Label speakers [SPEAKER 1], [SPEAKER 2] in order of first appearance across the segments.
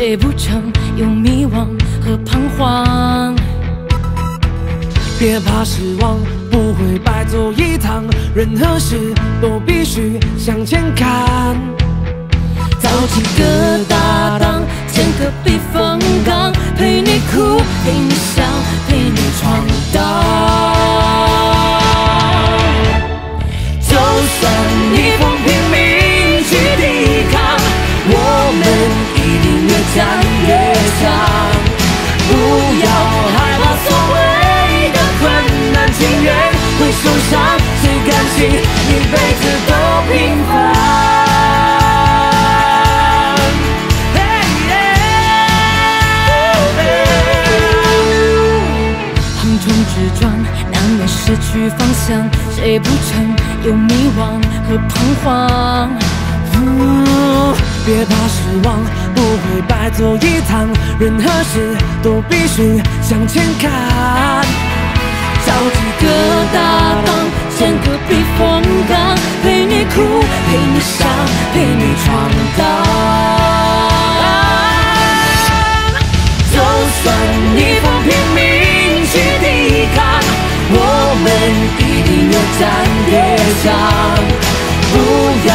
[SPEAKER 1] 也不曾有迷惘和彷徨？
[SPEAKER 2] 别怕失望，不会白走一趟，任何事都必须向前看。
[SPEAKER 1] 找几个搭档，建个避风港，陪你哭，陪你笑，
[SPEAKER 2] 受伤，谁甘心一辈子都平凡？
[SPEAKER 1] 横冲直撞，难免失去方向，谁不曾有迷惘和彷徨？
[SPEAKER 2] 嗯，别怕失望，不会白走一趟，任何事都必须向前看。
[SPEAKER 1] 找几个搭档，建个避风港，陪你哭，陪你笑，陪你闯荡。
[SPEAKER 2] 就算逆风拼命去抵抗，我们一定越战越强。不要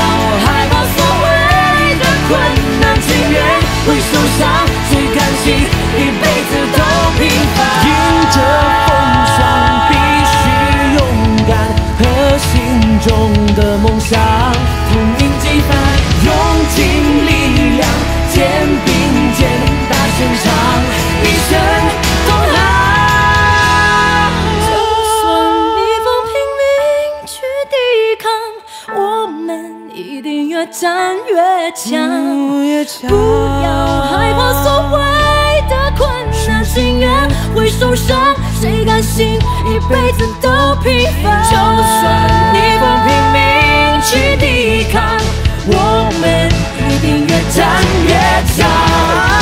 [SPEAKER 2] 中的梦想同赢击败，用尽力量，肩并肩大声唱，一生同行。
[SPEAKER 1] 就算逆风拼命去抵抗，我们一定越战越强。不要害怕所谓的困难，心愿会受伤，谁甘心一辈子都平凡？
[SPEAKER 2] 就算你不拼命去抵抗，我们一定越战越强。